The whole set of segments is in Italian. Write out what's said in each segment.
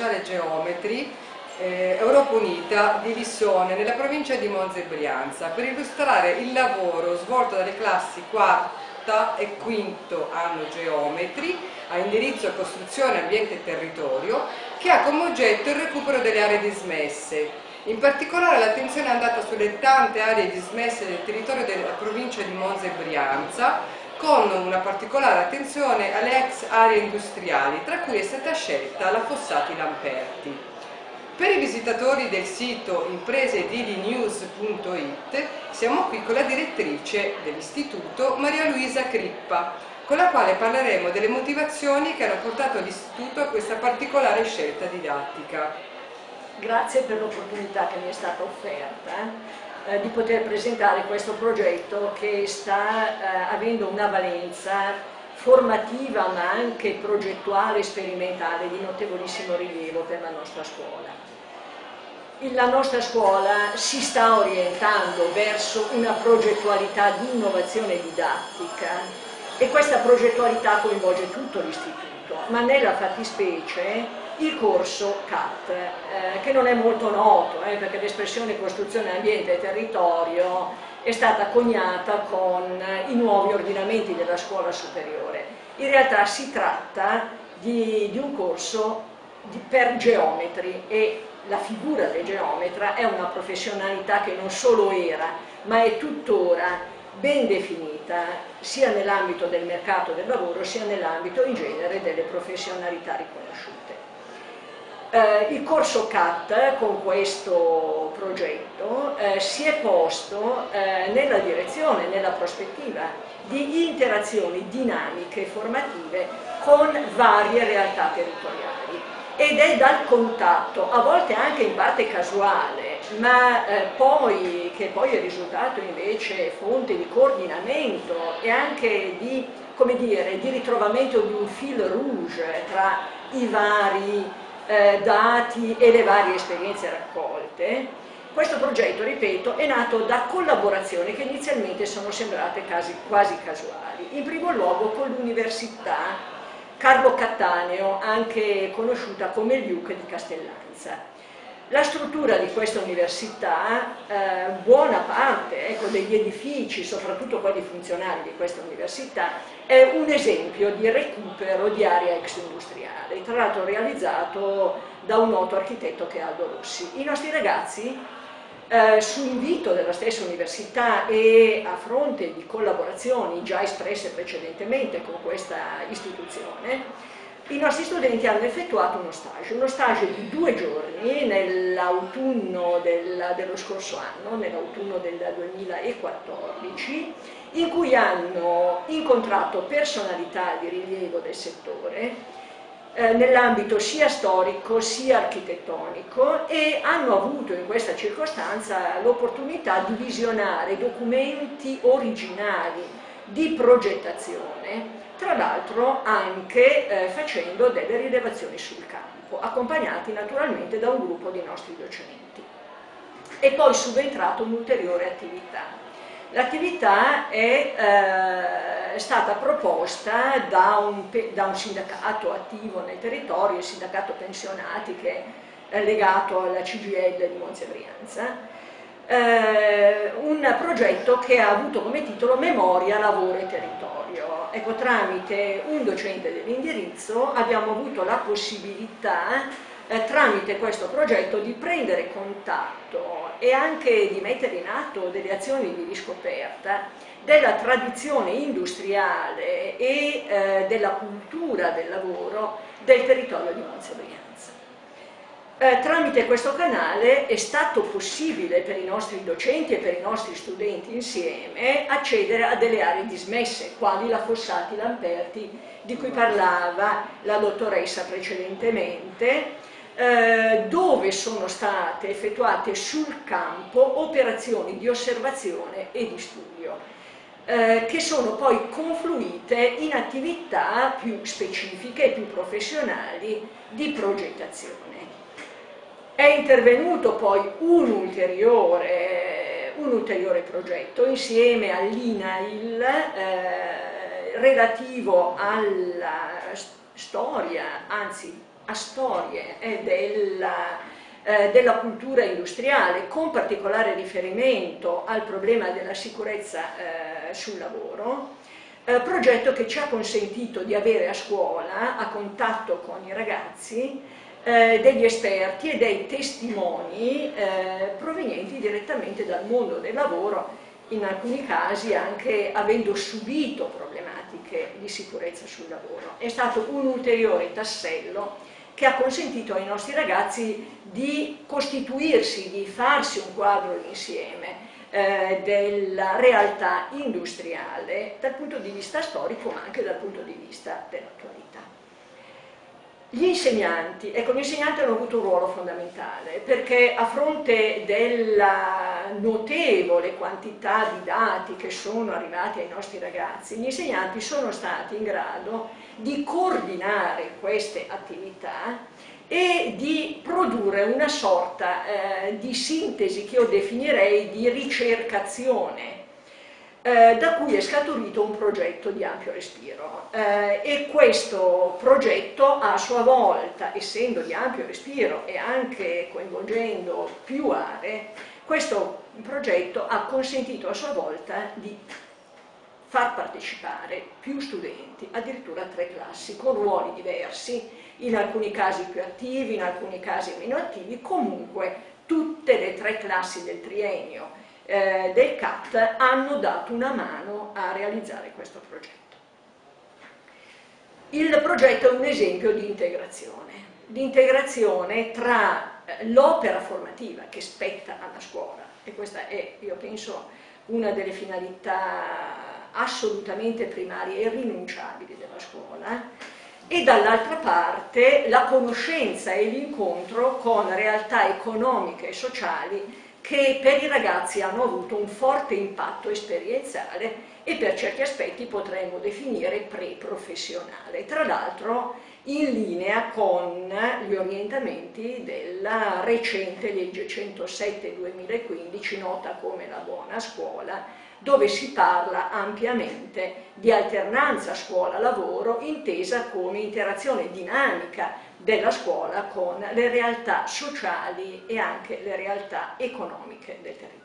Commerciale Geometri eh, Europa Unita Divisione nella provincia di Monza e Brianza per illustrare il lavoro svolto dalle classi quarta e quinto anno Geometri a indirizzo costruzione, ambiente e territorio che ha come oggetto il recupero delle aree dismesse. In particolare l'attenzione è andata sulle tante aree dismesse del territorio della provincia di Monza e Brianza con una particolare attenzione alle ex aree industriali, tra cui è stata scelta la Fossati Lamperti. Per i visitatori del sito impreseedilinews.it siamo qui con la direttrice dell'istituto Maria Luisa Crippa, con la quale parleremo delle motivazioni che hanno portato l'istituto a questa particolare scelta didattica. Grazie per l'opportunità che mi è stata offerta eh, di poter presentare questo progetto che sta eh, avendo una valenza formativa ma anche progettuale e sperimentale di notevolissimo rilievo per la nostra scuola. La nostra scuola si sta orientando verso una progettualità di innovazione didattica e questa progettualità coinvolge tutto l'istituto, ma nella fattispecie il corso CAT, eh, che non è molto noto, eh, perché l'espressione costruzione, ambiente e territorio è stata coniata con i nuovi ordinamenti della scuola superiore. In realtà si tratta di, di un corso di, per geometri e la figura del geometra è una professionalità che non solo era, ma è tuttora ben definita sia nell'ambito del mercato del lavoro sia nell'ambito in genere delle professionalità riconosciute. Eh, il corso CAT con questo progetto eh, si è posto eh, nella direzione, nella prospettiva di interazioni dinamiche formative con varie realtà territoriali. Ed è dal contatto, a volte anche in parte casuale, ma eh, poi, che poi è risultato invece fonte di coordinamento e anche di, dire, di ritrovamento di un fil rouge tra i vari eh, dati e le varie esperienze raccolte, questo progetto, ripeto, è nato da collaborazioni che inizialmente sono sembrate quasi, quasi casuali. In primo luogo con l'Università Carlo Cattaneo, anche conosciuta come l'UC di Castellanza. La struttura di questa università, eh, buona parte ecco, degli edifici, soprattutto quelli funzionali di questa università, è un esempio di recupero di area ex industriale, tra l'altro realizzato da un noto architetto che è Aldo Rossi. I nostri ragazzi, eh, su invito della stessa università e a fronte di collaborazioni già espresse precedentemente con questa istituzione, i nostri studenti hanno effettuato uno stage, uno stage di due giorni nell'autunno del, dello scorso anno, nell'autunno del 2014, in cui hanno incontrato personalità di rilievo del settore, eh, nell'ambito sia storico sia architettonico e hanno avuto in questa circostanza l'opportunità di visionare documenti originali di progettazione tra l'altro anche eh, facendo delle rilevazioni sul campo, accompagnati naturalmente da un gruppo di nostri docenti. E poi subentrato un'ulteriore attività. L'attività è eh, stata proposta da un, da un, sindacato attivo nel territorio, il sindacato pensionati che è legato alla CGL di Monza Brianza, eh, un progetto che ha avuto come titolo Memoria, Lavoro e Territorio. Ecco, tramite un docente dell'indirizzo abbiamo avuto la possibilità, eh, tramite questo progetto, di prendere contatto e anche di mettere in atto delle azioni di riscoperta della tradizione industriale e eh, della cultura del lavoro del territorio di Monza eh, tramite questo canale è stato possibile per i nostri docenti e per i nostri studenti insieme accedere a delle aree dismesse, quali la Fossati Lamperti, di cui parlava la dottoressa precedentemente, eh, dove sono state effettuate sul campo operazioni di osservazione e di studio, eh, che sono poi confluite in attività più specifiche e più professionali di progettazione. È intervenuto poi un ulteriore, un ulteriore progetto insieme all'INAIL eh, relativo alla storia, anzi a storie eh, della, eh, della, cultura industriale, con particolare riferimento al problema della sicurezza eh, sul lavoro, eh, progetto che ci ha consentito di avere a scuola, a contatto con i ragazzi, eh, degli esperti e dei testimoni eh, provenienti direttamente dal mondo del lavoro, in alcuni casi anche avendo subito problematiche di sicurezza sul lavoro. È stato un ulteriore tassello che ha consentito ai nostri ragazzi di costituirsi, di farsi un quadro insieme eh, della realtà industriale dal punto di vista storico ma anche dal punto di vista dell'attualità. Gli insegnanti, ecco, gli insegnanti hanno avuto un ruolo fondamentale perché a fronte della notevole quantità di dati che sono arrivati ai nostri ragazzi, gli insegnanti sono stati in grado di coordinare queste attività e di produrre una sorta eh, di sintesi che io definirei di ricercazione eh, da cui è scaturito un progetto di ampio respiro. Eh, e questo progetto a sua volta, essendo di ampio respiro e anche coinvolgendo più aree, questo progetto ha consentito a sua volta di far partecipare più studenti, addirittura tre classi, con ruoli diversi, in alcuni casi più attivi, in alcuni casi meno attivi, comunque tutte le tre classi del triennio eh, del CAT hanno dato una mano a realizzare questo progetto. Il progetto è un esempio di integrazione, di integrazione tra eh, l'opera formativa che spetta alla scuola, e questa è, io penso, una delle finalità assolutamente primarie e irrinunciabili della scuola, e dall'altra parte la conoscenza e l'incontro con realtà economiche e sociali che per i ragazzi hanno avuto un forte impatto esperienziale e per certi aspetti potremmo definire pre-professionale, tra l'altro in linea con gli orientamenti della recente legge 107-2015, nota come la buona scuola, dove si parla ampiamente di alternanza scuola-lavoro intesa come interazione dinamica della scuola con le realtà sociali e anche le realtà economiche del territorio.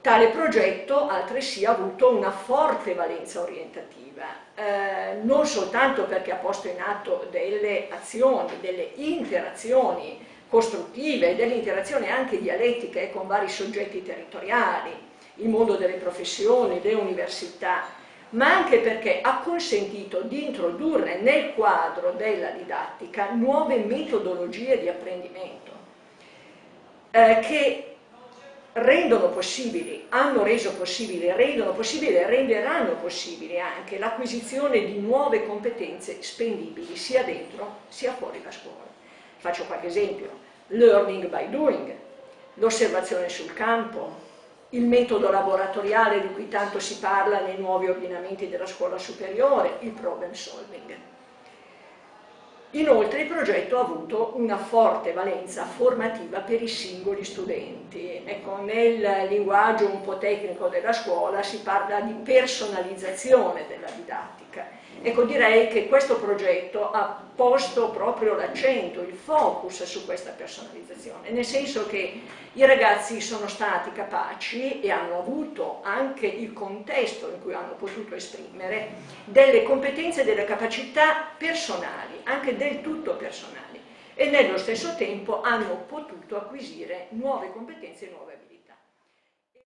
Tale progetto altresì ha avuto una forte valenza orientativa, eh, non soltanto perché ha posto in atto delle azioni, delle interazioni costruttive, delle interazioni anche dialettiche con vari soggetti territoriali, il mondo delle professioni, le università, ma anche perché ha consentito di introdurre nel quadro della didattica nuove metodologie di apprendimento eh, che rendono possibili, hanno reso possibile, rendono possibile e renderanno possibile anche l'acquisizione di nuove competenze spendibili sia dentro sia fuori la scuola. Faccio qualche esempio, learning by doing, l'osservazione sul campo, il metodo laboratoriale di cui tanto si parla nei nuovi ordinamenti della scuola superiore, il problem solving. Inoltre il progetto ha avuto una forte valenza formativa per i singoli studenti. Ecco, nel linguaggio un po' tecnico della scuola si parla di personalizzazione della didattica Ecco, direi che questo progetto ha posto proprio l'accento, il focus su questa personalizzazione, nel senso che i ragazzi sono stati capaci e hanno avuto anche il contesto in cui hanno potuto esprimere delle competenze e delle capacità personali, anche del tutto personali, e nello stesso tempo hanno potuto acquisire nuove competenze e nuove abilità.